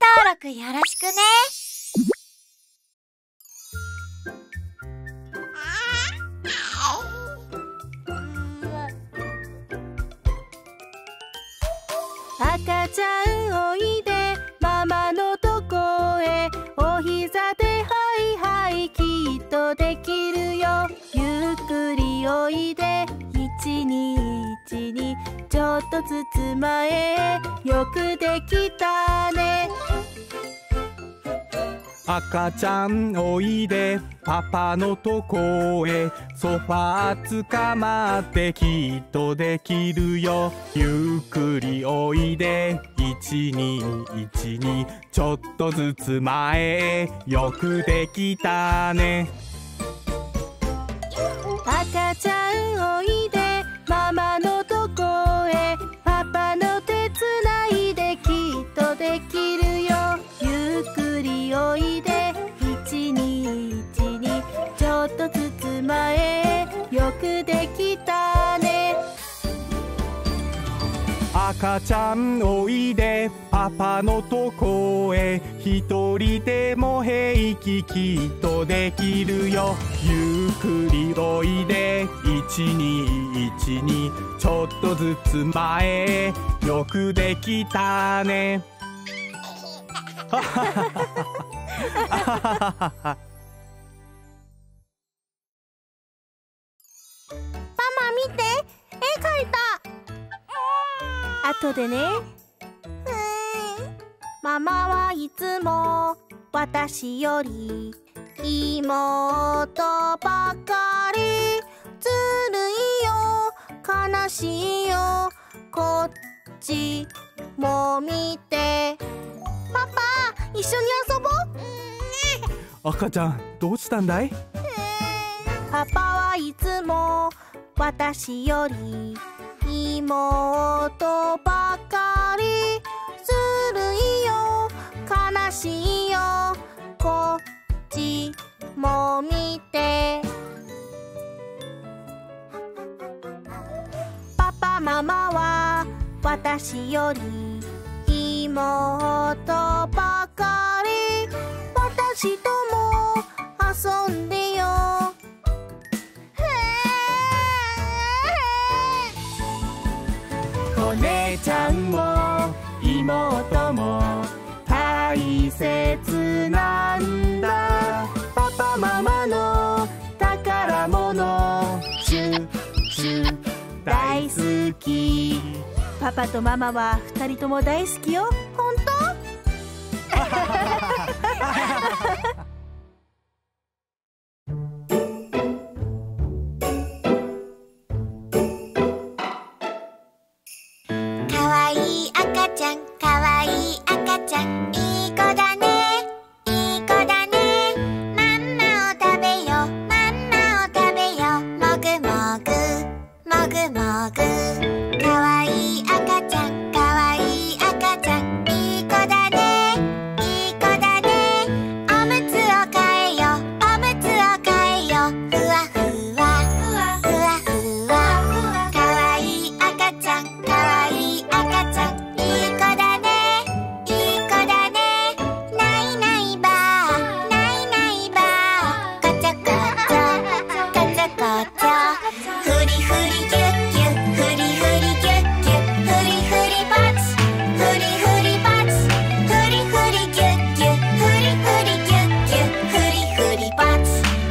登録よろしくね。赤ちゃんおいでママのとこへお膝ではいはいきっとできるよゆっくりおいで一に一にちょっとずつ前へよくできたね。赤ちゃんおいで。パパのとこへ。ソファーつかまってきっとできるよ。ゆっくりおいで。一二一二ちょっとずつ前へよくできたね。赤ちゃんおいで。ママの赤ちゃんおいでパパのとこへ。一人でも平気きっとできるよ。ゆっくりおいで。一二一二。ちょっとずつ前へ。よくできたね。ママ見て。後でね。ママはいつも私より妹ばかり。ずるいよ。悲しいよ。こっちも見て。パパ一緒に遊ぼう。赤ちゃんどうしたんだい？パパはいつも私より妹ばかりずるいよ。悲しいよ。こっちも見て。パパママは私より妹ばかり。私とも遊んでよ。お姉ちゃんも妹も大切なんだ。パパママの宝物。チュチュ大好き。パパとママは二人とも大好きよ。本当？もぐもぐかわいい赤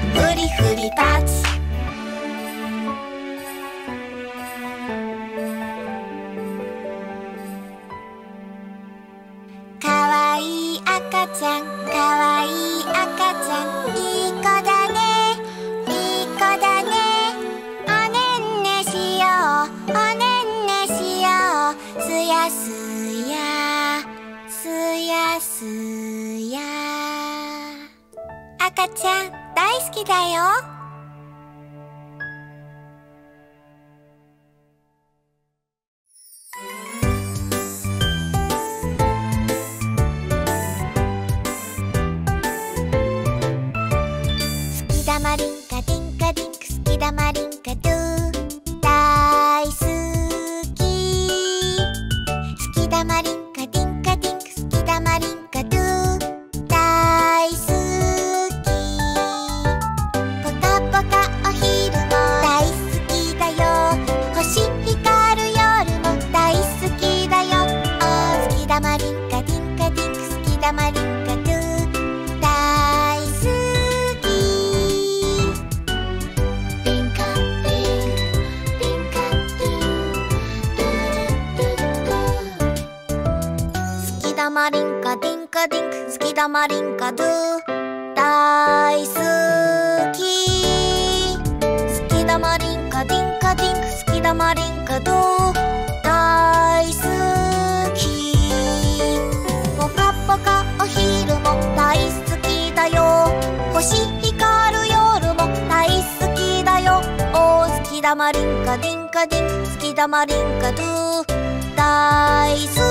チふりふりパチかわいい赤ちゃんかわいい赤ちゃんいい子だね。いい子だね。おねんねしよう。おねんねしよう。すやすや。すやすや。赤ちゃん。大好きだよ。すきだまり。玉リンカディンカディン好き玉リンカドゥ。大好き。好き玉リンカディンカディン好き玉リンカドゥ。大好き。ぽかぽかお昼も大好きだよ。星光る夜も大好きだよ。お好き玉リンカディンカディン好き玉リンカドゥ。大好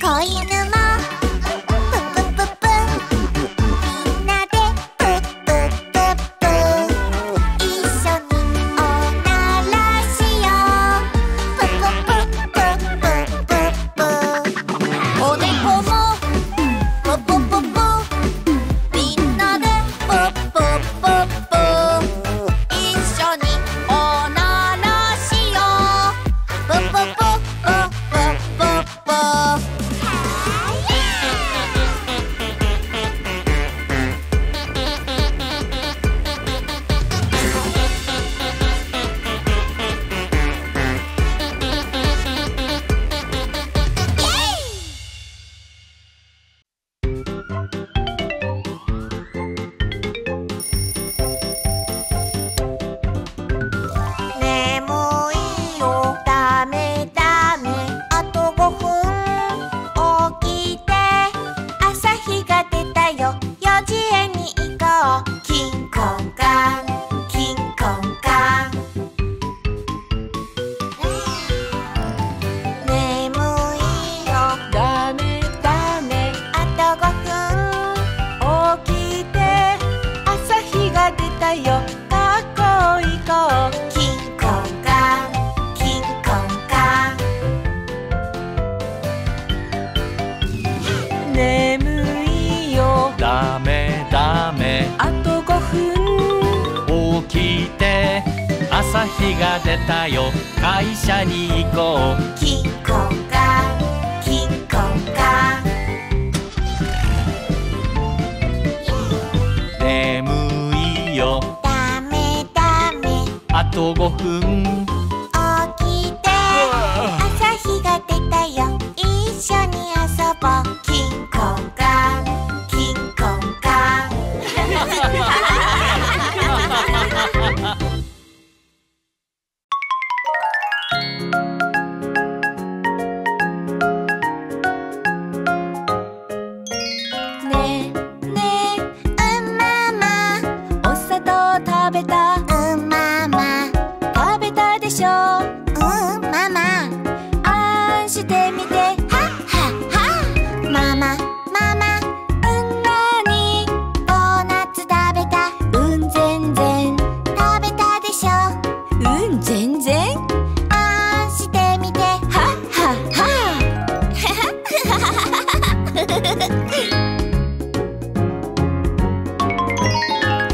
子犬よ日が出たよ。会社に行こう。べたでしょうんママあんしてみてはっはっはママママうんなにドーナツ食べたうん全然食べたでしょうん全然あんしてみてはっはっは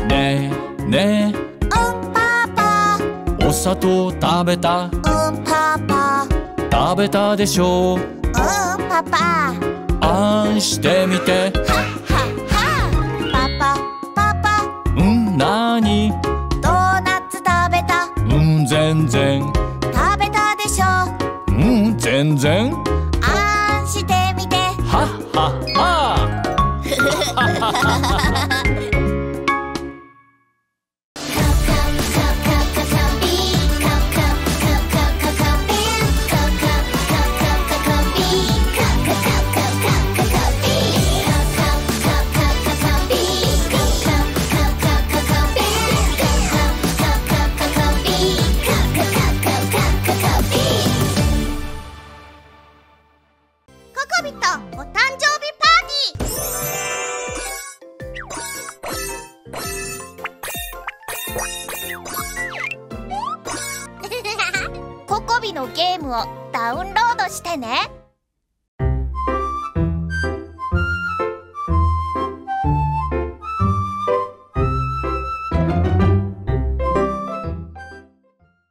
ねえねうんパパえ。お砂糖食べた？うんパパ。食べたでしょ？うんパパ。あんしてみて。はっはっは。パパパパ。うんなに？ドーナツ食べた。うん全然。食べたでしょ？うん全然。あんしてみて。はっはっは「のゲームをダウンロードしてね。